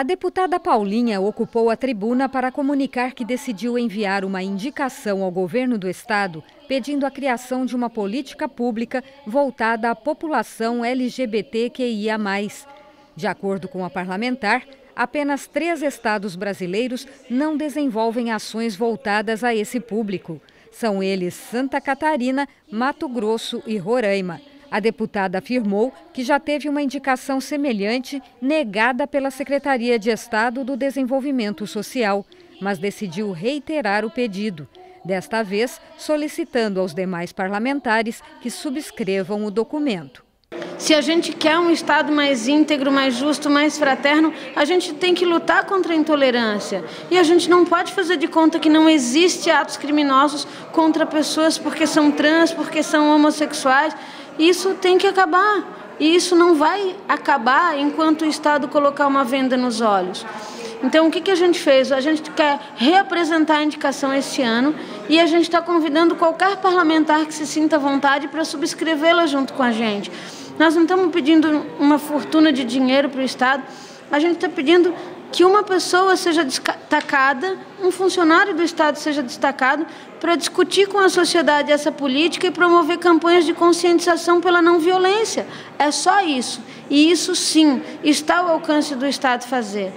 A deputada Paulinha ocupou a tribuna para comunicar que decidiu enviar uma indicação ao governo do estado pedindo a criação de uma política pública voltada à população LGBTQIA. De acordo com a parlamentar, apenas três estados brasileiros não desenvolvem ações voltadas a esse público. São eles Santa Catarina, Mato Grosso e Roraima. A deputada afirmou que já teve uma indicação semelhante negada pela Secretaria de Estado do Desenvolvimento Social, mas decidiu reiterar o pedido. Desta vez, solicitando aos demais parlamentares que subscrevam o documento. Se a gente quer um Estado mais íntegro, mais justo, mais fraterno, a gente tem que lutar contra a intolerância. E a gente não pode fazer de conta que não existe atos criminosos contra pessoas porque são trans, porque são homossexuais. Isso tem que acabar. E isso não vai acabar enquanto o Estado colocar uma venda nos olhos. Então, o que, que a gente fez? A gente quer reapresentar a indicação esse ano e a gente está convidando qualquer parlamentar que se sinta à vontade para subscrevê-la junto com a gente. Nós não estamos pedindo uma fortuna de dinheiro para o Estado, a gente está pedindo que uma pessoa seja destacada, um funcionário do Estado seja destacado para discutir com a sociedade essa política e promover campanhas de conscientização pela não violência. É só isso. E isso sim está ao alcance do Estado fazer.